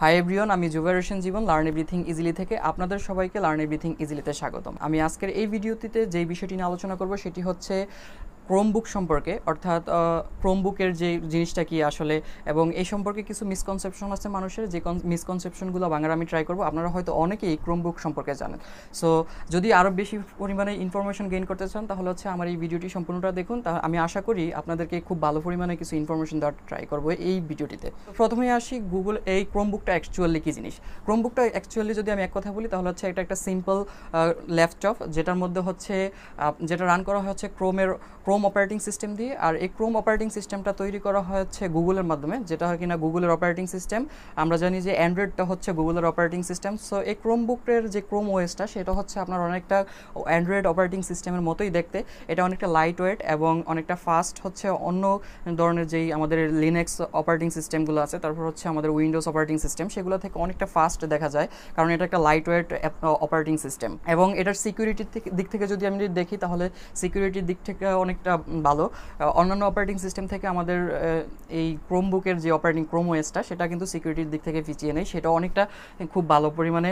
High everyone আমি জুভারেশন জীবন লার্ন এভরিথিং ইজিলি থেকে আপনাদের সবাইকে লার্ন এভরিথিং ইজিলিতে স্বাগতম। আমি আজকের এই ভিডিওটিতে যে বিষয়টি নিয়ে আলোচনা করব সেটি হচ্ছে ক্রোমবুক সম্পর্কে, অর্থাৎ ক্রোমবুকের যে জিনিসটা কি আসলে, এবং এই সম্পর্কে কিছু মিসকনসেপশন আছে মানুষের, যে মিসকনসেপশনগুলো বাংলা আমি ট্রাই করব, আপনারা হয়তো অনেকেই ক্রোমবুক সম্পর্কে জানেন। সো যদি আরও বেশি পরিমাণে ইনফরমেশন গেইন করতে চান, তাহলে হচ্ছে আমার এই ভিডিওটি সম্পূর্ণটা দেখুন। তা আমি আশা করি আপনাদেরকে খুব ভালো পরিমাণে কিছু ইনফরমেশন দেওয়ার ট্রাই করব এই ভিডিওটিতে। প্রথমে আসি গুগল এই ক্রোমবুকটা অ্যাকচুয়ালি কী জিনিস? ক্রোমবুকটা অ্যাকচুয়ালি যদি আমি এক কথা বলি, তাহলে হচ্ছে একটা একটা সিম্পল ল্যাপটপ যেটার মধ্যে হচ্ছে যেটা রান করা হচ্ছে ক্রোমের ক্রোম অপারেটিং সিস্টেম দিয়ে। আর এই ক্রোম অপারেটিং সিস্টেমটা তৈরি করা হচ্ছে গুগলের মাধ্যমে, যেটা হয় কিনা গুগলের অপারেটিং সিস্টেম আমরা জানি যে অ্যান্ড্রয়েডটা হচ্ছে গুগলের অপারেটিং সিস্টেম সো এই ক্রোম বুকের যে ক্রোম ওয়েসটা সেটা হচ্ছে আপনার অনেকটা অ্যান্ড্রয়েড অপারেটিং সিস্টেমের মতোই দেখতে। এটা অনেকটা লাইট ওয়েট এবং অনেকটা ফাস্ট হচ্ছে। অন্য ধরনের যেই আমাদের লিনেক্স অপারেটিং সিস্টেমগুলো আছে, তারপর হচ্ছে আমাদের উইন্ডোজ অপারেটিং সিস্টেম সেগুলো থেকে অনেকটা ফাস্ট দেখা যায়, কারণ এটা একটা লাইট ওয়েট অপারেটিং সিস্টেম এবং এটার সিকিউরিটির দিক থেকে যদি আমি দেখি, তাহলে সিকিউরিটির দিক থেকে অনেকটা ভালো। অন্যান্য অপারেটিং সিস্টেম থেকে আমাদের এই ক্রোমবুকের যে অপারেটিং ক্রোম ওয়েসটা সেটা কিন্তু সিকিউরিটির দিক থেকে পিছিয়ে নেই। সেটা অনেকটা খুব ভালো পরিমাণে,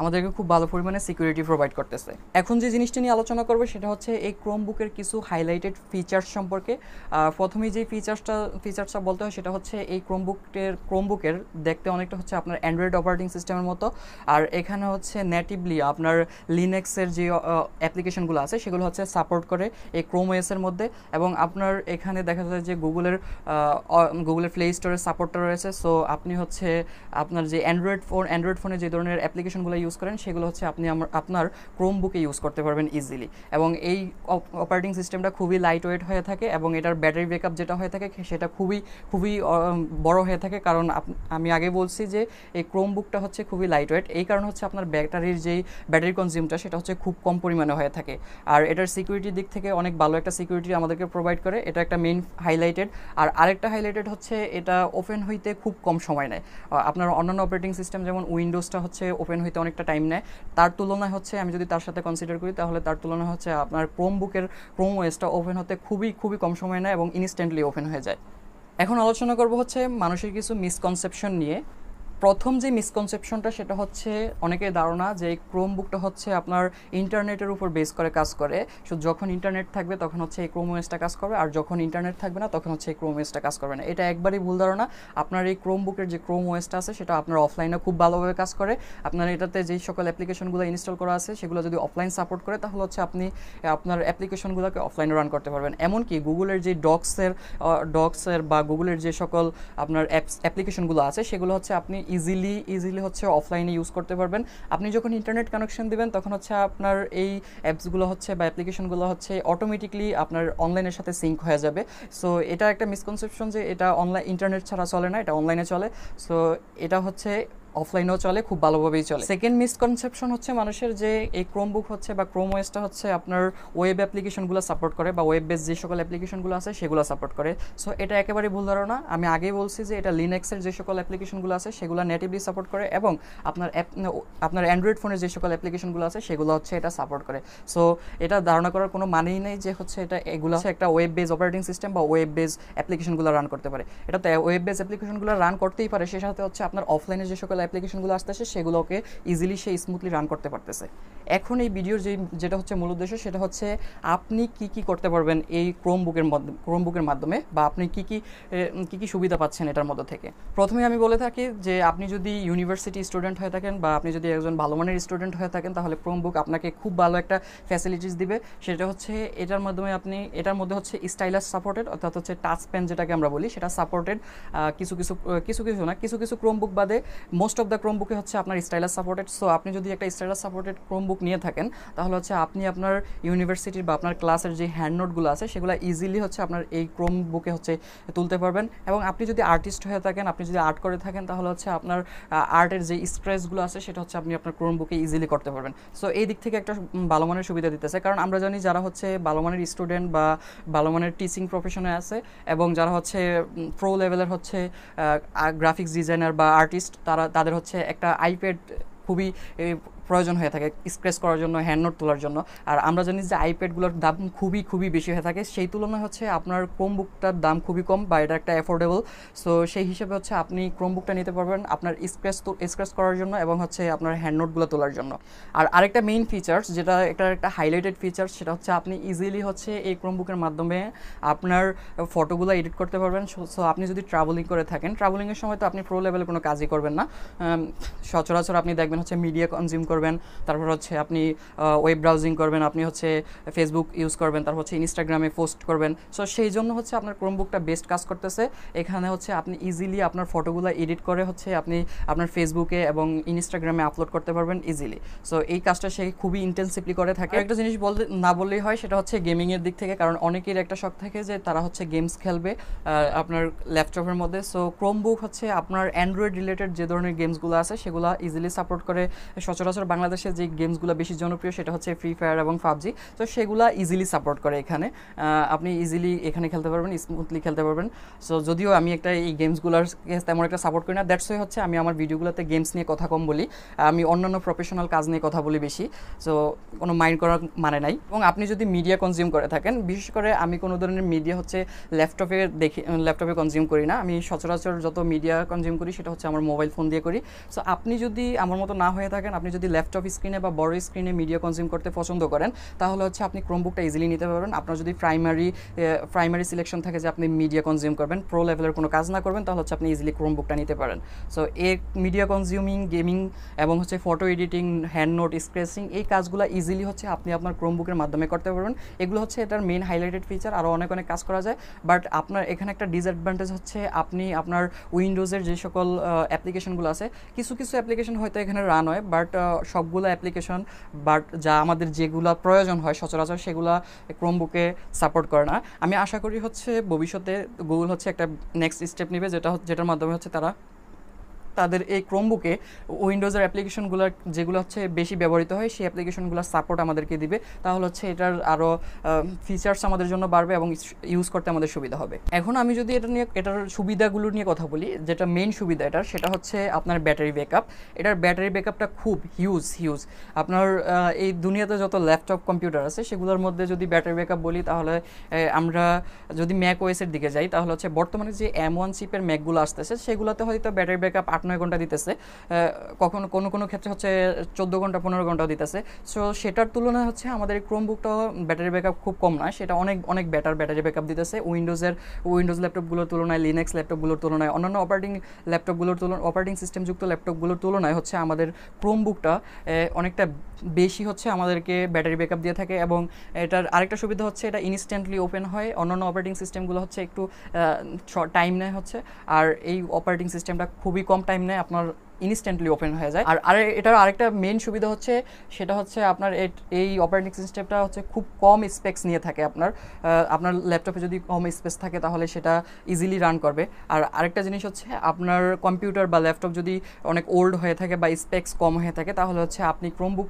আমাদেরকে খুব ভালো পরিমাণে সিকিউরিটি প্রোভাইড করতেছে। এখন যে জিনিসটা নিয়ে আলোচনা করব, সেটা হচ্ছে এই ক্রোমবুকের কিছু হাইলাইটেড ফিচার্স সম্পর্কে। প্রথমেই যে ফিচার্সটা ফিচার্সটা বলতে হয়, সেটা হচ্ছে এই ক্রোমবুকের ক্রোমবুকের দেখতে অনেকটা হচ্ছে আপনার অ্যান্ড্রয়েড অপারেটিং সিস্টেমের মতো। আর এখানে হচ্ছে নেটিভলি আপনার লিনেক্সের যে অ্যাপ্লিকেশনগুলো আছে, সেগুলো হচ্ছে সাপোর্ট করে এই ক্রোম ওয়েসের মধ্যে এবং আপনার এখানে দেখা যায় যে গুগলের গুগলের প্লে স্টোরের সাপোর্টটা রয়েছে। সো আপনি হচ্ছে আপনার যে অ্যান্ড্রয়েড ফোন অ্যান্ড্রয়েড ফোনে যে ধরনের অ্যাপ্লিকেশনগুলো ইউজ করেন, সেগুলো হচ্ছে আপনি আপনার ক্রোম বুকে ইউজ করতে পারবেন ইজিলি এবং এই অপারেটিং সিস্টেমটা খুবই লাইট ওয়েট হয়ে থাকে এবং এটার ব্যাটারি ব্যাকআপ যেটা হয়ে থাকে সেটা খুবই খুবই বড় হয়ে থাকে। কারণ আমি আগে বলছি যে এই ক্রোম বুকটা হচ্ছে খুবই লাইট ওয়েট এই কারণে হচ্ছে আপনার ব্যাটারির যেই ব্যাটারি কনজিউমটা সেটা হচ্ছে খুব কম পরিমাণে হয়ে থাকে। আর এটার সিকিউরিটির দিক থেকে অনেক ভালো একটা সিকিউরিটি আমাদেরকে প্রোভাইড করে, এটা একটা মেইন হাইলাইটেড আর আরেকটা হাইলাইটেড হচ্ছে, এটা ওপেন হইতে খুব কম সময় নেয়। আপনার অন্যান্য অপারেটিং সিস্টেম যেমন উইন্ডোজটা হচ্ছে ওপেন হইতে অনেকটা টাইম নেয়। তার তুলনায় হচ্ছে, আমি যদি তার সাথে কনসিডার করি, তাহলে তার তুলনায় হচ্ছে আপনার ক্রোম বুকের ক্রোম ওয়েসটা ওপেন হতে খুবই খুবই কম সময় নেয় এবং ইনস্ট্যান্টলি ওপেন হয়ে যায়। এখন আলোচনা করব হচ্ছে মানুষের কিছু মিসকনসেপশন নিয়ে। প্রথম যে মিসকনসেপশনটা সেটা হচ্ছে অনেকের ধারণা যে এই ক্রোম বুকটা হচ্ছে আপনার ইন্টারনেটের উপর বেস করে কাজ করে। সো যখন ইন্টারনেট থাকবে, তখন হচ্ছে এই ক্রোম ওয়েসটা কাজ করবে। আর যখন ইন্টারনেট থাকবে না, তখন হচ্ছে এই ক্রোম ওয়েসটা কাজ করবে না। এটা একবারই ভুল ধারণা। আপনার এই ক্রোম বুকের যে ক্রোম ওয়েসটা আছে, সেটা আপনার অফলাইনে খুব ভালোভাবে কাজ করে। আপনার এটাতে যেই সকল অ্যাপ্লিকেশনগুলো ইনস্টল করা আছে, সেগুলো যদি অফলাইন সাপোর্ট করে, তাহলে হচ্ছে আপনি, আপনার অ্যাপ্লিকেশনগুলোকে অফলাইনে রান করতে পারবেন। এমনকি গুগলের যে ডক্সের ডক্সের বা গুগলের যে সকল আপনার অ্যাপস অ্যাপ্লিকেশনগুলো আছে, সেগুলো হচ্ছে আপনি ইজিলি ইজিলি হচ্ছে অফলাইনে ইউজ করতে পারবেন। আপনি যখন ইন্টারনেট কানেকশন দিবেন, তখন হচ্ছে আপনার এই অ্যাপসগুলো হচ্ছে বা অ্যাপ্লিকেশনগুলো হচ্ছে অটোমেটিকলি আপনার অনলাইনের সাথে সিঙ্ক হয়ে যাবে। সো এটা একটা মিসকনসেপশন যে এটা অনলাইন ইন্টারনেট ছাড়া চলে না, এটা অনলাইনে চলে। সো এটা হচ্ছে অফলাইনেও চলে, খুব ভালোভাবেই চলে। সেকেন্ড মিসকনসেপশন হচ্ছে মানুষের যে এই ক্রোমবুক হচ্ছে বা ক্রোম ওয়েসটা হচ্ছে আপনার ওয়েব অ্যাপ্লিকেশনগুলো সাপোর্ট করে বা ওয়েব বেস যে সকল অ্যাপ্লিকেশনগুলো আছে সেগুলো সাপোর্ট করে। সো এটা একেবারে ভুল ধারণা। আমি আগেই বলছি যে এটা লিনেক্সের যে সকল অ্যাপ্লিকেশনগুলো আছে সেগুলো নেটিভলি সাপোর্ট করে এবং আপনার অ্যাপ আপনার অ্যান্ড্রয়েড ফোনের যে সকল অ্যাপ্লিকেশনগুলো আছে সেগুলো হচ্ছে এটা সাপোর্ট করে। সো এটা ধারণা করার কোনো মানেই নেই যে হচ্ছে এটা এগুলো হচ্ছে একটা ওয়েব বেস অপারেটিং সিস্টেম বা ওয়েব বেস অ্যাপ্লিকেশনগুলো রান করতে পারে। এটা তো ওয়েব বেস অ্যাপ্লিকেশনগুলো রান করতেই পারে, সে সাথে হচ্ছে আপনার অফলাইনে যে সকল অ্যাপ্লিকেশনগুলো আসতেছে সেগুলোকে ইজিলি সে স্মুথলি রান করতে পারতেছে। এখন এই ভিডিওর যে, যেটা হচ্ছে মূল উদ্দেশ্য, সেটা হচ্ছে আপনি কি কি করতে পারবেন এই ক্রোম বুকের ক্রোম বুকের মাধ্যমে, বা আপনি কি কি কি কি সুবিধা পাচ্ছেন এটার মধ্যে থেকে। প্রথমে আমি বলে থাকি যে, আপনি যদি ইউনিভার্সিটি স্টুডেন্ট হয়ে থাকেন, বা আপনি যদি একজন ভালো মানের স্টুডেন্ট হয়ে থাকেন, তাহলে ক্রোম বুক আপনাকে খুব ভালো একটা ফ্যাসিলিটিস দিবে। সেটা হচ্ছে এটার মাধ্যমে আপনি, এটার মধ্যে হচ্ছে স্টাইলাস সাপোর্টেড অর্থাৎ হচ্ছে টাচ পেন যেটাকে আমরা বলি, সেটা সাপোর্টেড কিছু কিছু কিছু কিছু না, কিছু কিছু ক্রোম বুক বাদে মোস্ট অফ দ্য ক্রোম বুকে হচ্ছে আপনার স্টাইলাস সাপোর্টেড সো আপনি যদি একটা স্টাইলাস সাপোর্টেড ক্রোম বুক নিয়ে থাকেন, তাহলে হচ্ছে আপনি আপনার ইউনিভার্সিটির বা আপনার ক্লাসের যে হ্যান্ড নোটগুলো আছে, সেগুলো ইজিলি হচ্ছে আপনার এই ক্রোম বুকে হচ্ছে তুলতে পারবেন। এবং আপনি যদি আর্টিস্ট হয়ে থাকেন, আপনি যদি আর্ট করে থাকেন, তাহলে হচ্ছে আপনার আর্টের যে স্ট্রেসগুলো আছে, সেটা হচ্ছে আপনি আপনার ক্রোম বুকে ইজিলি করতে পারবেন। সো এই দিক থেকে একটা ভালো মানের সুবিধা দিতেছে। কারণ আমরা জানি যারা হচ্ছে ভালো মানের স্টুডেন্ট বা ভালো মানের টিচিং প্রফেশনে আছে, এবং যারা হচ্ছে প্রো লেভেলের হচ্ছে গ্রাফিক্স ডিজাইনার বা আর্টিস্ট তারা তাদের হচ্ছে একটা আইপ্যাড খুবই প্রয়োজন হয়ে থাকে স্ক্রেচ করার জন্য হ্যান্ড নোট তোলার জন্য। আর আমরা জানি যে আইপ্যাডগুলোর দাম খুবই খুবই বেশি হয়ে থাকে। সেই তুলনায় হচ্ছে আপনার ক্রোমবুকটার দাম খুবই কম বা এটা একটা অ্যাফোর্ডেবল সো সেই হিসেবে হচ্ছে আপনি ক্রোমবুকটা নিতে পারবেন আপনার স্ক্রেচ স্ক্রেচ করার জন্য এবং হচ্ছে আপনার হ্যান্ড নোটগুলো তোলার জন্য। আর আরেকটা মেইন ফিচার্স যেটা একটা একটা হাইলাইটেড ফিচার্স সেটা হচ্ছে আপনি ইজিলি হচ্ছে এই ক্রোমবুকের মাধ্যমে আপনার ফটোগুলো এডিট করতে পারবেন। সো আপনি যদি ট্রাভেলিং করে থাকেন ট্রাভেলিংয়ের সময় তো আপনি প্রো লেভেলে কোনো কাজই করবেন না। সচরাচর আপনি দেখবেন হচ্ছে মিডিয়া কনজিউম করবেন, তারপর হচ্ছে আপনি ওয়েব ব্রাউজিং করবেন, আপনি হচ্ছে ফেসবুক ইউজ করবেন, তারপর হচ্ছে ইনস্টাগ্রামে পোস্ট করবেন। সো সেই জন্য হচ্ছে আপনার ক্রোমবুকটা বেস্ট কাজ করতেছে। এখানে হচ্ছে আপনি ইজিলি আপনার ফটোগুলো এডিট করে হচ্ছে আপনি আপনার ফেসবুকে এবং ইনস্টাগ্রামে আপলোড করতে পারবেন ইজিলি সো এই কাজটা সে খুবই ইন্টেন্সিভলি করে থাকে। একটা জিনিস বলতে, না বললেই হয়, সেটা হচ্ছে গেমিংয়ের দিক থেকে, কারণ অনেকের একটা শখ থাকে যে তারা হচ্ছে গেমস খেলবে আপনার ল্যাপটপের মধ্যে। সো ক্রোমবুক হচ্ছে আপনার অ্যান্ড্রয়েড রিলেটেড যে ধরনের গেমসগুলো আছে, সেগুলো ইজিলি সাপোর্ট করে সচরাচর বাংলাদেশে যে গেমসগুলো বেশি জনপ্রিয় সেটা হচ্ছে ফ্রি ফায়ার এবং পাবজি। তো সেগুলো ইজিলি সাপোর্ট করে এখানে। আপনি ইজিলি এখানে খেলতে পারবেন স্মুথলি খেলতে পারবেন। সো যদিও আমি একটা এই গেমসগুলোর তেমন একটা সাপোর্ট করি না দ্যাটস ওয়ে হচ্ছে আমি আমার ভিডিওগুলোতে গেমস নিয়ে কথা কম বলি। আমি অন্যান্য প্রফেশনাল কাজ নিয়ে কথা বলি বেশি। সো কোনো মাইন্ড করার মানে নাই। এবং আপনি যদি মিডিয়া কনজিউম করে থাকেন, বিশেষ করে আমি কোনো ধরনের মিডিয়া হচ্ছে ল্যাপটপে দেখি ল্যাপটপে কনজিউম করি না। আমি সচরাচর যত মিডিয়া কনজিউম করি, সেটা হচ্ছে আমার মোবাইল ফোন দিয়ে করি। সো আপনি যদি আমার মতো না হয়ে থাকেন, আপনি যদি ল্যাপটপ স্ক্রিনে বা বড় স্ক্রিনে মিডিয়া কনজিউম করতে পছন্দ করেন, তাহলে হচ্ছে আপনি ক্রোমবুকটা ইজিলি নিতে পারবেন। আপনার যদি প্রাইমারি প্রাইমারি সিলেকশন থাকে যে আপনি মিডিয়া কনজিউম করবেন প্রো লেভেলের কোনো কাজ না করবেন, তাহলে হচ্ছে আপনি ইজিলি ক্রোমবুকটা নিতে পারেন। So a media consuming gaming এবং হচ্ছে photo editing hand note scratching এই কাজগুলো ইজিলি হচ্ছে আপনি আপনার ক্রোমবুকের মাধ্যমে করতে পারবেন। এগুলো হচ্ছে এটার মেন হাইলাইটেড ফিচার আরও অনেক অনেক কাজ করা যায়। বাট আপনার এখানে একটা ডিসঅ্যাডভান্টেজ হচ্ছে আপনি আপনার উইন্ডোজের যে সকল অ্যাপ্লিকেশনগুলো আছে, কিছু কিছু অ্যাপ্লিকেশন হয়তো এখানে রান হয় বাট সবগুলো অ্যাপ্লিকেশন বাট যা আমাদের যেগুলো প্রয়োজন হয় সচরাচর সেগুলো ক্রোমবুকে সাপোর্ট করে না। আমি আশা করি হচ্ছে ভবিষ্যতে গুগল হচ্ছে একটা নেক্সট স্টেপ নেবে, যেটা যেটার মাধ্যমে হচ্ছে তারা তাদের এই ক্রোমবুকে উইন্ডোজের অ্যাপ্লিকেশনগুলো যেগুলো হচ্ছে বেশি ব্যবহৃত হয়, সেই অ্যাপ্লিকেশনগুলোর সাপোর্ট আমাদেরকে দিবে। তাহলে হচ্ছে এটার আরও ফিচার্স আমাদের জন্য বাড়বে এবং ইউজ করতে আমাদের সুবিধা হবে। এখন আমি যদি এটা নিয়ে, এটার সুবিধাগুলো নিয়ে কথা বলি, যেটা মেইন সুবিধা এটার, সেটা হচ্ছে আপনার ব্যাটারি ব্যাকআপ এটার ব্যাটারি ব্যাকআপটা খুব হিউজ হিউজ আপনার এই দুনিয়াতে যত ল্যাপটপ কম্পিউটার আছে, সেগুলোর মধ্যে যদি ব্যাটারি ব্যাকআপ বলি, তাহলে আমরা যদি ম্যাক ওয়েসের দিকে যাই, তাহলে হচ্ছে বর্তমানে যে এম ওয়ান চিপের ম্যাকগুলো আসতেছে, সেগুলোতে হয়তো ব্যাটারি ব্যাকআপ আট নয় ঘণ্টা দিতেছে। কখন, কোন কোন ক্ষেত্রে হচ্ছে চোদ্দ ঘণ্টা, পনেরো ঘন্টাও দিতেছে। সো সেটার তুলনায় হচ্ছে আমাদের ক্রোমবুকটা ব্যাটারি ব্যাকআপ খুব কম নয় সেটা অনেক অনেক ব্যাটার ব্যাটারি ব্যাকআপ দিতেছে। উইন্ডোজের উইন্ডোজ ল্যাপটপগুলোর তুলনায় লিনেক্স ল্যাপটপগুলোর তুলনায়, অন্যান্য অপারেটিং ল্যাপটপগুলোর তুলনায় অপারেটিং সিস্টেমযুক্ত ল্যাপটপগুলোর তুলনায় হচ্ছে আমাদের ক্রোমবুকটা অনেকটা বেশি হচ্ছে আমাদেরকে ব্যাটারি ব্যাকআপ দিয়ে থাকে এবং এটার আরেকটা সুবিধা হচ্ছে এটা ইনস্ট্যান্টলি ওপেন হয়। অন্যান্য অপারেটিং সিস্টেমগুলো হচ্ছে একটু টাইম নেয় হচ্ছে। আর এই অপারেটিং সিস্টেমটা খুবই কম টাইম নেয়, আপনার ইনস্ট্যান্টলি ওপেন হয়ে যায়। আর আর, এটার আরেকটা মেন সুবিধা হচ্ছে, সেটা হচ্ছে আপনার এই অপারেটিং সিস্টেমটা হচ্ছে খুব কম স্পেক্স নিয়ে থাকে আপনার। আপনার ল্যাপটপে যদি কম স্পেস থাকে, তাহলে সেটা ইজিলি রান করবে। আর আরেকটা জিনিস হচ্ছে, আপনার কম্পিউটার বা ল্যাপটপ যদি অনেক ওল্ড হয়ে থাকে বা স্পেক্স কম হয়ে থাকে, তাহলে হচ্ছে আপনি ক্রোমবুক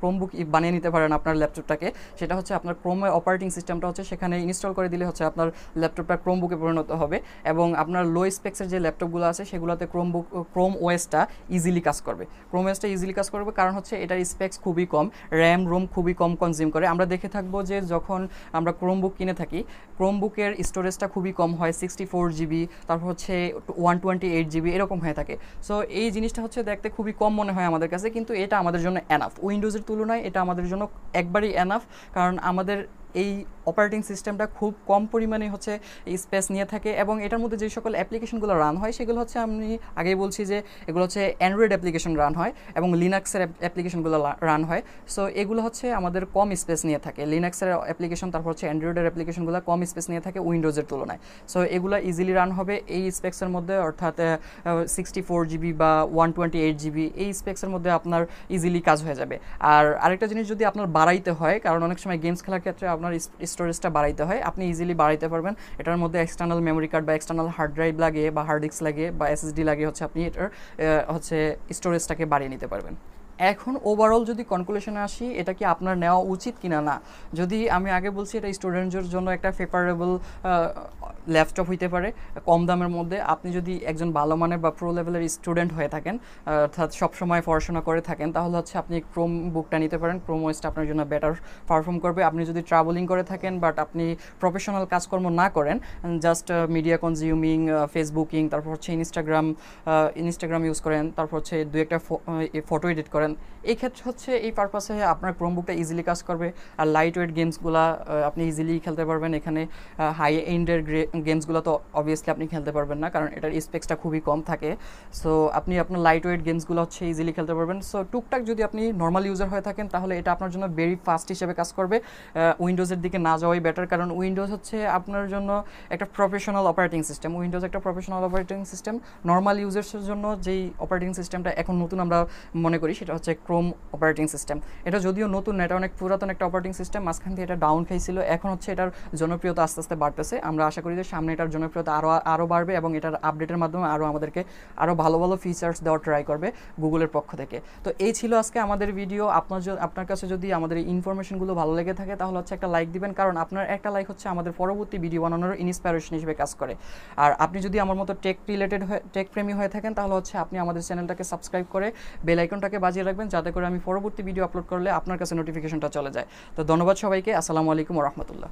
ক্রোমবুক বানিয়ে নিতে পারেন আপনার ল্যাপটপটাকে। সেটা হচ্ছে আপনার ক্রোমের অপারেটিং সিস্টেমটা হচ্ছে সেখানে ইনস্টল করে দিলে হচ্ছে আপনার ল্যাপটপটা ক্রোমবুকে পরিণত হবে এবং আপনার লো স্পেক্সের যে ল্যাপটপগুলো আছে সেগুলোতে ক্রোমবুক ক্রোম ওয়েসটা ইজিলি কাজ করবে। ক্রোম ওয়েসটা ইজিলি কাজ করবে কারণ হচ্ছে এটার স্পেক্স খুবই কম র্যাম রোম খুবই কম কনজিউম করে। আমরা দেখে থাকব যে যখন আমরা ক্রোমবুক কিনে থাকি ক্রোমবুকের স্টোরেজটা খুবই কম হয় সিক্সটি ফোর জিবি তারপর হচ্ছে ওয়ান টোয়েন্টি এইট জিবি এরকম হয়ে থাকে। সো এই জিনিসটা হচ্ছে দেখতে খুবই কম মনে হয় আমাদের কাছে, কিন্তু এটা আমাদের জন্য এনাফ উইন্ডোজের তুলনায় এটা আমাদের জন্য একবারই এনাফ কারণ আমাদের এই অপারেটিং সিস্টেমটা খুব কম পরিমাণে হচ্ছে স্পেস নিয়ে থাকে এবং এটার মধ্যে যে সকল অ্যাপ্লিকেশনগুলো রান হয়, সেগুলো হচ্ছে আমি আগেই বলছি যে এগুলো হচ্ছে অ্যান্ড্রয়েড অ্যাপ্লিকেশন রান হয় এবং লিনাক্সের অ্যাপ্লিকেশনগুলো রান হয়। সো এগুলো হচ্ছে আমাদের কম স্পেস নিয়ে থাকে। লিনাক্সের অ্যাপ্লিকেশন তারপর হচ্ছে অ্যান্ড্রয়েডের অ্যাপ্লিকেশনগুলো কম স্পেস নিয়ে থাকে উইন্ডোজের তুলনায়। সো এগুলো ইজিলি রান হবে এই স্পেক্সের মধ্যে, অর্থাৎ সিক্সটি ফোর জিবি বা ওয়ান টোয়েন্টি এইট জিবি এই স্পেক্সের মধ্যে আপনার ইজিলি কাজ হয়ে যাবে। আর আরেকটা জিনিস যদি আপনার বাড়াইতে হয়, কারণ অনেক সময় গেমস খেলার ক্ষেত্রে আপনার স্টোরেজটা বাড়াইতে হয়, আপনি ইজিলি বাড়াইতে পারবেন। এটার মধ্যে এক্সটার্নাল মেমোরি কার্ড বা এক্সটার্নাল হার্ড ড্রাইভ লাগে বা হার্ড ডিস্ক লাগে বা এসএসডি লাগে, হচ্ছে আপনি এটার হচ্ছে স্টোরেজটাকে বাড়িয়ে নিতে পারবেন। এখন ওভারঅল যদি কনক্লুশনে আসি, এটা কি আপনার নেওয়া উচিত কিনা? না, যদি আমি আগে বলছি এটা স্টুডেন্টদের জন্য একটা ফেভারেবল ল্যাপটপ হইতে পারে, কম দামের মধ্যে। আপনি যদি একজন ভালো মানের বা প্রো লেভেলের স্টুডেন্ট হয়ে থাকেন অর্থাৎ সবসময় পড়াশোনা করে থাকেন, তাহলে হচ্ছে আপনি ক্রোম বুকটা নিতে পারেন। ক্রোম ওয়েসটা আপনার জন্য বেটার পারফর্ম করবে। আপনি যদি ট্রাভেলিং করে থাকেন বাট আপনি প্রফেশনাল কাজকর্ম না করেন জাস্ট মিডিয়া কনজিউমিং ফেসবুকিং তারপর হচ্ছে ইনস্টাগ্রাম ইনস্টাগ্রাম ইউজ করেন, তারপর হচ্ছে দু একটা ফটো এডিট করেন এই ক্ষেত্রে হচ্ছে এই পারপাসে আপনার ক্রোমবুকটা ইজিলি কাজ করবে। আর লাইট ওয়েট গেমসগুলো আপনি ইজিলি খেলতে পারবেন। এখানে হাই এন্ডের গেমসগুলো তো অবভিয়াসলি আপনি খেলতে পারবেন না, কারণ এটার স্পেক্সটা খুবই কম থাকে। সো আপনি আপনার লাইট ওয়েট গেমসগুলো হচ্ছে ইজিলি খেলতে পারবেন। সো টুকটাক যদি আপনি নর্মাল ইউজার হয়ে থাকেন, তাহলে এটা আপনার জন্য ভেরি ফাস্ট হিসেবে কাজ করবে। উইন্ডোজের দিকে না যাওয়াই বেটার কারণ উইন্ডোজ হচ্ছে আপনার জন্য একটা প্রফেশনাল অপারেটিং সিস্টেম উইন্ডোজ একটা প্রফেশনাল অপারেটিং সিস্টেম নর্মাল ইউজার্সের জন্য যেই অপারেটিং সিস্টেমটা এখন নতুন আমরা মনে করি, সেটা হচ্ছে ক্রোম অপারেটিং সিস্টেম এটা যদিও নতুন এটা অনেক পুরাতন একটা অপারেটিং সিস্টেম মাঝখান থেকে এটা ডাউন খাইছিল। এখন হচ্ছে এটার জনপ্রিয়তা আস্তে আস্তে বাড়তেছে। আমরা আশা করি যে সামনে এটার জনপ্রিয়তা আরও আরও বাড়বে এবং এটার আপডেটের মাধ্যমে আরও আমাদেরকে আরও ভালো ভালো ফিচার্স দেওয়ার ট্রাই করবে গুগলের পক্ষ থেকে। তো এই ছিল আজকে আমাদের ভিডিও আপনার আপনার কাছে যদি আমাদের ইনফরমেশনগুলো ভালো লেগে থাকে, তাহলে হচ্ছে একটা লাইক দিবেন। কারণ আপনার একটা লাইক হচ্ছে আমাদের পরবর্তী ভিডিও বানানোর ইন্সপিরেশন হিসেবে কাজ করে। আর আপনি যদি আমার মতো টেক রিলেটেড টেক প্রেমী হয়ে থাকেন, তাহলে হচ্ছে আপনি আমাদের চ্যানেলটাকে সাবস্ক্রাইব করে বেল আইকনটাকে বাজিয়ে রাখবেন যাতে করে আমি পরবর্তী ভিডিও আপলোড করলে আপনার কাছে নোটিফিকেশনটা চলে যায়। তো ধন্যবাদ সবাইকে, আসসালামু আলাইকুম রহমতুল্লাহ।